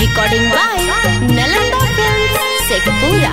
recording by Nalanda film Sheikhpura